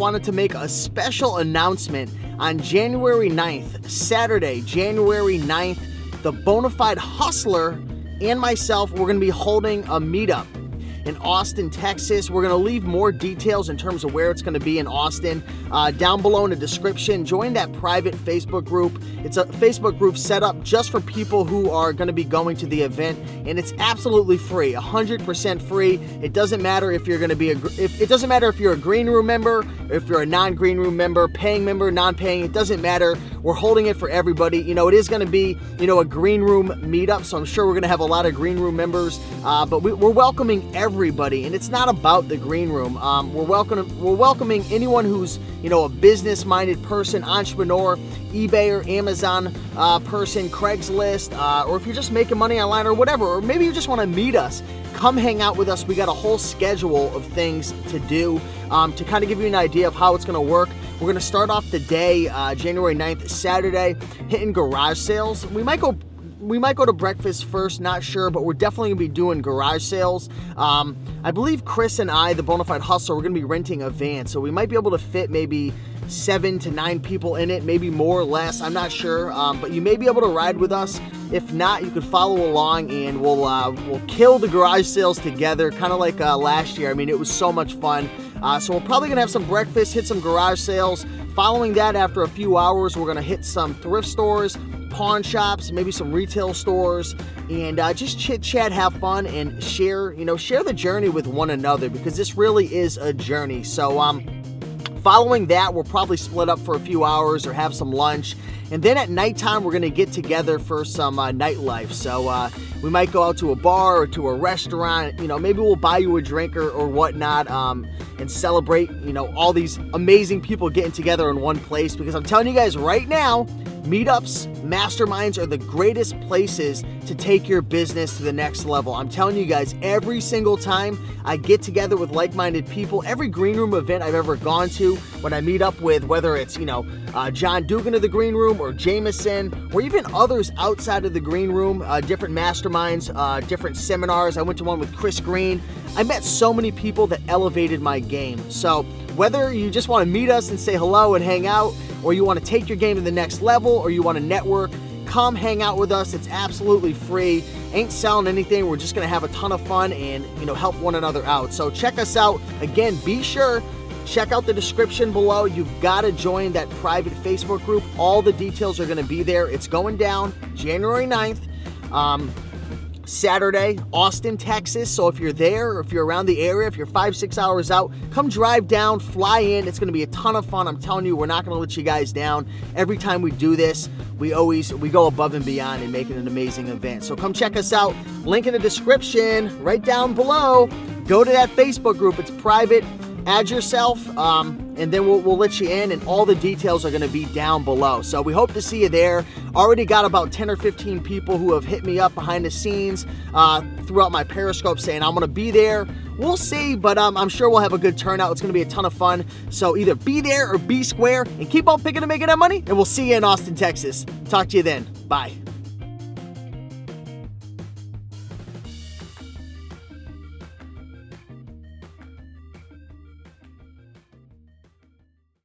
wanted to make a special announcement on January 9th, Saturday, January 9th. The Bonafide Hustler and myself, we're to be holding a meetup in Austin, Texas. We're going to leave more details in terms of where it's going to be in Austin uh, down below in the description. Join that private Facebook group. It's a Facebook group set up just for people who are going to be going to the event, and it's absolutely free, 100% free. It doesn't matter if you're going to be a, if, it doesn't matter if you're a green room member, if you're a non-green room member, paying member, non-paying. It doesn't matter. We're holding it for everybody. You know, it is going to be you know a green room meetup, so I'm sure we're going to have a lot of green room members. Uh, but we, we're welcoming everybody, and it's not about the green room. Um, we're welcoming we're welcoming anyone who's you know a business-minded person, entrepreneur, eBay or Amazon uh, person, Craigslist, uh, or if you're just making money online or whatever, or maybe you just want to meet us. Come hang out with us. We got a whole schedule of things to do um, to kind of give you an idea of how it's going to work. We're to start off the day, uh, January 9th, Saturday, hitting garage sales. We might go we might go to breakfast first, not sure, but we're definitely gonna be doing garage sales. Um, I believe Chris and I, the Bonafide Hustler, we're gonna be renting a van, so we might be able to fit maybe seven to nine people in it, maybe more or less, I'm not sure, um, but you may be able to ride with us. If not, you could follow along and we'll uh, we'll kill the garage sales together, kind of like uh, last year. I mean, it was so much fun. Uh, so we're probably gonna have some breakfast, hit some garage sales. Following that, after a few hours, we're gonna hit some thrift stores, pawn shops, maybe some retail stores, and uh, just chit chat, have fun, and share, you know, share the journey with one another because this really is a journey. So, um, following that, we'll probably split up for a few hours or have some lunch. And then at nighttime, we're to get together for some uh, nightlife. So uh, we might go out to a bar or to a restaurant. You know, maybe we'll buy you a drink or, or whatnot um, and celebrate, you know, all these amazing people getting together in one place. Because I'm telling you guys right now, Meetups, masterminds are the greatest places to take your business to the next level. I'm telling you guys, every single time I get together with like minded people, every green room event I've ever gone to, when I meet up with whether it's, you know, uh, John Dugan of the green room or Jameson or even others outside of the green room, uh, different masterminds, uh, different seminars. I went to one with Chris Green. I met so many people that elevated my game. So, whether you just want to meet us and say hello and hang out, or you want to take your game to the next level, or you want to network, come hang out with us. It's absolutely free. Ain't selling anything. We're just going to have a ton of fun and, you know, help one another out. So check us out. Again, be sure check out the description below. You've got to join that private Facebook group. All the details are going to be there. It's going down January 9th. Um, Saturday, Austin, Texas. So if you're there, or if you're around the area, if you're five, six hours out, come drive down, fly in. It's going to be a ton of fun. I'm telling you, we're not going to let you guys down. Every time we do this, we always we go above and beyond and make it an amazing event. So come check us out. Link in the description right down below. Go to that Facebook group. It's private add yourself, um, and then we'll, we'll let you in, and all the details are going to be down below. So we hope to see you there. Already got about 10 or 15 people who have hit me up behind the scenes uh, throughout my Periscope saying, I'm going to be there. We'll see, but um, I'm sure we'll have a good turnout. It's going to be a ton of fun. So either be there or be square and keep on picking and making that money, and we'll see you in Austin, Texas. Talk to you then. Bye.